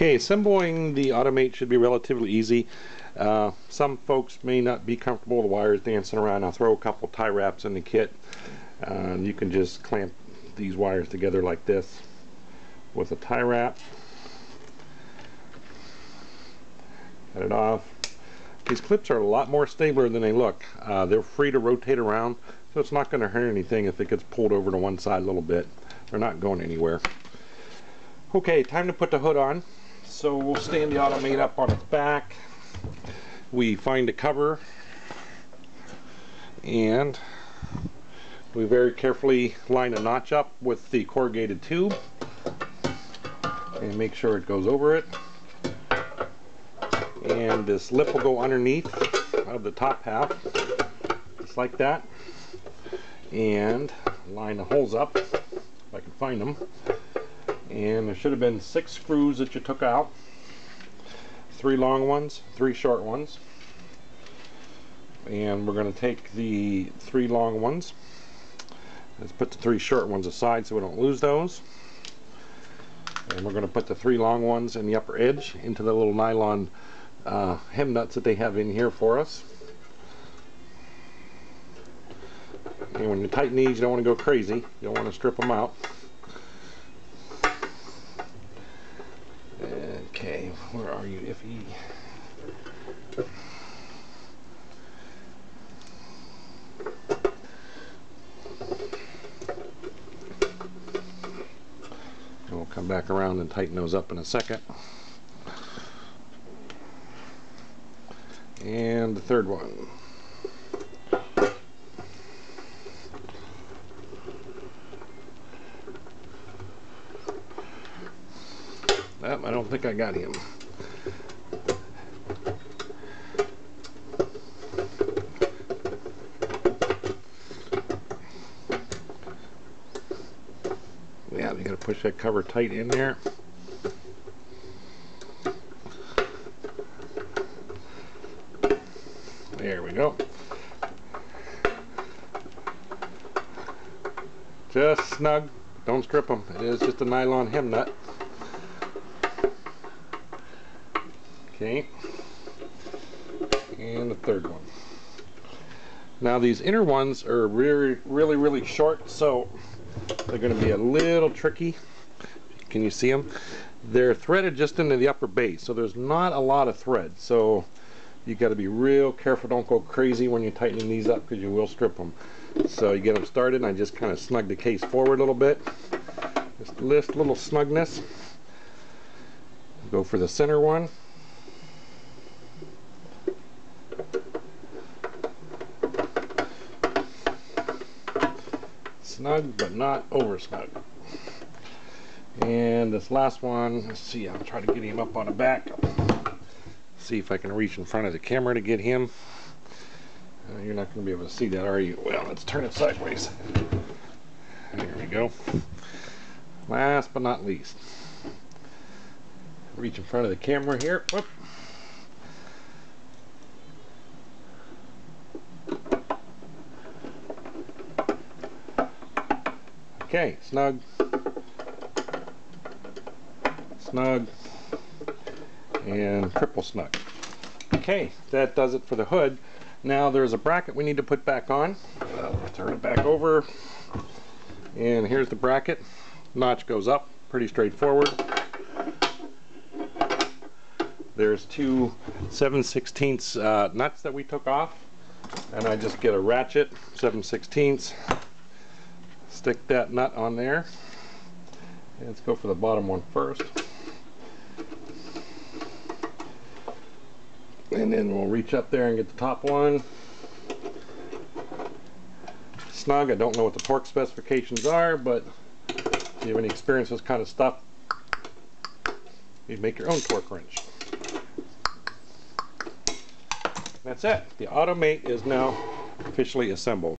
Okay, assembling the AutoMate should be relatively easy. Uh, some folks may not be comfortable with the wires dancing around. I'll throw a couple tie wraps in the kit. Uh, you can just clamp these wires together like this with a tie wrap. Cut it off. These clips are a lot more stabler than they look. Uh, they're free to rotate around, so it's not going to hurt anything if it gets pulled over to one side a little bit. They're not going anywhere. Okay, time to put the hood on. So we'll stand the AutoMate up on its back. We find a cover and we very carefully line a notch up with the corrugated tube and make sure it goes over it. And this lip will go underneath of the top half, just like that. And line the holes up, if I can find them and there should have been six screws that you took out. Three long ones three short ones. And we're going to take the three long ones. Let's put the three short ones aside so we don't lose those. And we're going to put the three long ones in the upper edge into the little nylon uh, hem nuts that they have in here for us. And when you tighten these you don't want to go crazy. You don't want to strip them out Okay, where are you, Iffy? we'll come back around and tighten those up in a second. And the third one. I don't think I got him. Yeah, you gotta push that cover tight in there. There we go. Just snug. Don't strip them. It is just a nylon hem nut. Okay. And the third one. Now these inner ones are really, really, really short, so they're going to be a little tricky. Can you see them? They're threaded just into the upper base, so there's not a lot of thread. So you got to be real careful. Don't go crazy when you're tightening these up because you will strip them. So you get them started, and I just kind of snug the case forward a little bit. Just this little snugness. Go for the center one. Snug but not over snug. And this last one let's see I'll try to get him up on the back. See if I can reach in front of the camera to get him. Uh, you're not going to be able to see that are you? Well let's turn it sideways. There we go. Last but not least reach in front of the camera here. Whoop. Okay, snug, snug, and triple snug. Okay, that does it for the hood. Now there's a bracket we need to put back on. Uh, turn it back over. And here's the bracket. Notch goes up, pretty straightforward. There's two 7 16 uh, nuts that we took off. And I just get a ratchet, 7 16 stick that nut on there. Let's go for the bottom one first. And then we'll reach up there and get the top one. Snug, I don't know what the torque specifications are, but if you have any experience with this kind of stuff, you make your own torque wrench. That's it. The AutoMate is now officially assembled.